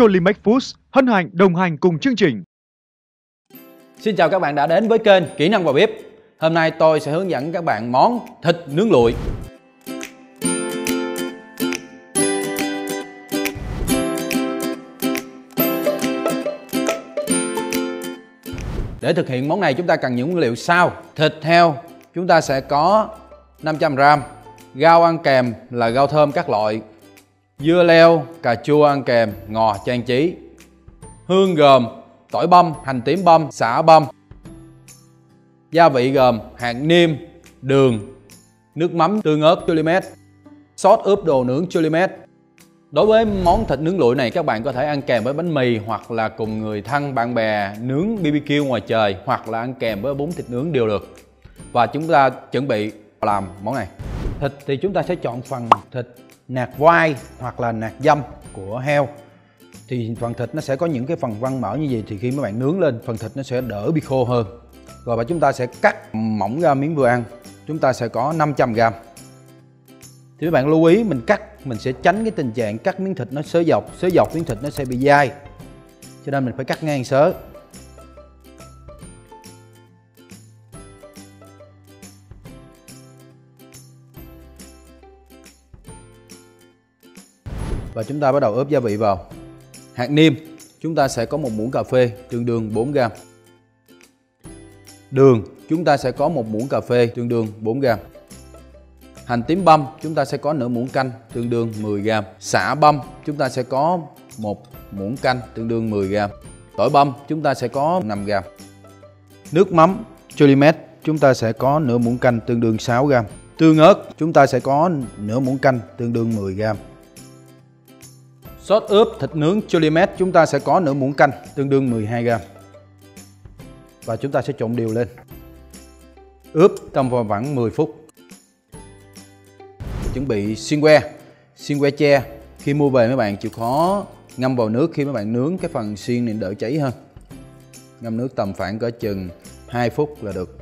Cholimex Foods hân hạnh đồng hành cùng chương trình. Xin chào các bạn đã đến với kênh Kỹ năng vào bếp. Hôm nay tôi sẽ hướng dẫn các bạn món thịt nướng lụi. Để thực hiện món này chúng ta cần những nguyên liệu sau. Thịt heo chúng ta sẽ có 500g, rau ăn kèm là rau thơm các loại, dưa leo, cà chua ăn kèm, ngò trang trí. Hương gồm tỏi băm, hành tím băm, xả băm. Gia vị gồm hạt niêm, đường, nước mắm tương ớt Cholimet, sốt ướp đồ nướng Cholimet. Đối với món thịt nướng lụi này các bạn có thể ăn kèm với bánh mì hoặc là cùng người thân bạn bè nướng BBQ ngoài trời hoặc là ăn kèm với bún thịt nướng đều được. Và chúng ta chuẩn bị làm món này. Thịt thì chúng ta sẽ chọn phần thịt nạc vai hoặc là nạc dâm của heo, thì phần thịt nó sẽ có những cái phần văng mỡ như vậy thì khi mấy bạn nướng lên, phần thịt nó sẽ đỡ bị khô hơn. Rồi và chúng ta sẽ cắt mỏng ra miếng vừa ăn, chúng ta sẽ có 500 gram thì các bạn lưu ý, mình cắt, mình sẽ tránh cái tình trạng cắt miếng thịt nó sớ dọc sớ dọc miếng thịt nó sẽ bị dai. Cho nên mình phải cắt ngang sớ. Và chúng ta bắt đầu ướp gia vị vào. Hạt niêm, chúng ta sẽ có một muỗng cà phê tương đương 4 gram đường, chúng ta sẽ có một muỗng cà phê tương đương 4 gram hành tím băm, chúng ta sẽ có nửa muỗng canh tương đương 10 gram xả băm, chúng ta sẽ có một muỗng canh tương đương 10 gram tỏi băm, chúng ta sẽ có 5 gram nước mắm Cholimet chúng ta sẽ có nửa muỗng canh tương đương 6 gram tương ớt, chúng ta sẽ có nửa muỗng canh tương đương 10 gram Sốt ướp thịt nướng Cholimet chúng ta sẽ có nửa muỗng canh tương đương 12 g. và chúng ta sẽ trộn đều lên. Ướp trong vòng khoảng 10 phút. Chuẩn bị xiên que, xiên que tre. Khi mua về mấy bạn chịu khó ngâm vào nước khi mấy bạn nướng cái phần xiên này đỡ cháy hơn. Ngâm nước tầm khoảng cỡ chừng 2 phút là được.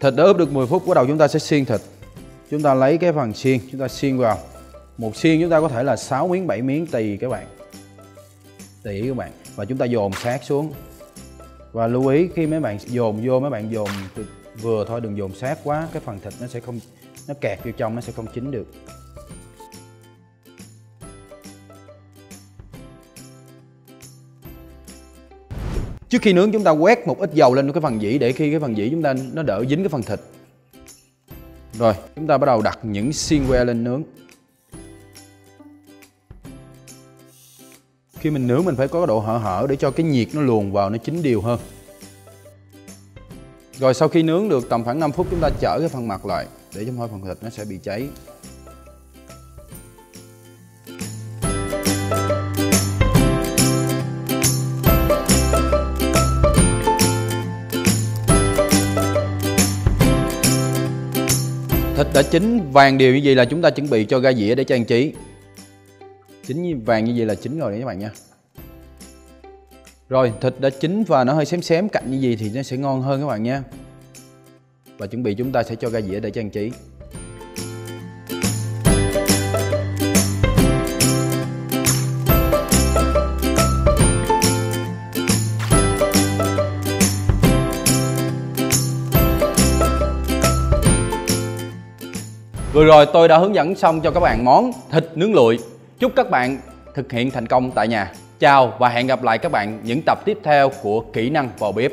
Thịt đã ướp được 10 phút, bắt đầu chúng ta sẽ xiên thịt. Chúng ta lấy cái phần xiên, chúng ta xiên vào một xiên chúng ta có thể là 6 miếng 7 miếng, tùy các bạn. Tùy các bạn. Và chúng ta dồn sát xuống. Và lưu ý khi mấy bạn dồn vô, mấy bạn dồn vừa thôi, đừng dồn sát quá. Cái phần thịt nó sẽ không, nó kẹt vô trong, nó sẽ không chín được. Trước khi nướng, chúng ta quét một ít dầu lên cái phần dĩ để khi cái phần dĩ chúng ta, nó đỡ dính cái phần thịt. Rồi, chúng ta bắt đầu đặt những xiên que lên nướng. Khi mình nướng mình phải có độ hở hở để cho cái nhiệt nó luồn vào nó chín đều hơn. Rồi sau khi nướng được tầm khoảng 5 phút, chúng ta chở cái phần mặt lại để cho thôi phần thịt nó sẽ bị cháy. Thịt đã chín vàng đều như vậy là chúng ta chuẩn bị cho ga dĩa để trang trí chín vàng như vậy là chín rồi đấy các bạn nha. Rồi, thịt đã chín và nó hơi xém xém, cạnh như vậy thì nó sẽ ngon hơn các bạn nha. Và chuẩn bị chúng ta sẽ cho ra dĩa để trang trí Vừa rồi tôi đã hướng dẫn xong cho các bạn món thịt nướng lụi. Chúc các bạn thực hiện thành công tại nhà. Chào và hẹn gặp lại các bạn những tập tiếp theo của Kỹ năng vào bếp.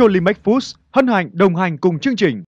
Cholimex Foods hân hạnh đồng hành cùng chương trình.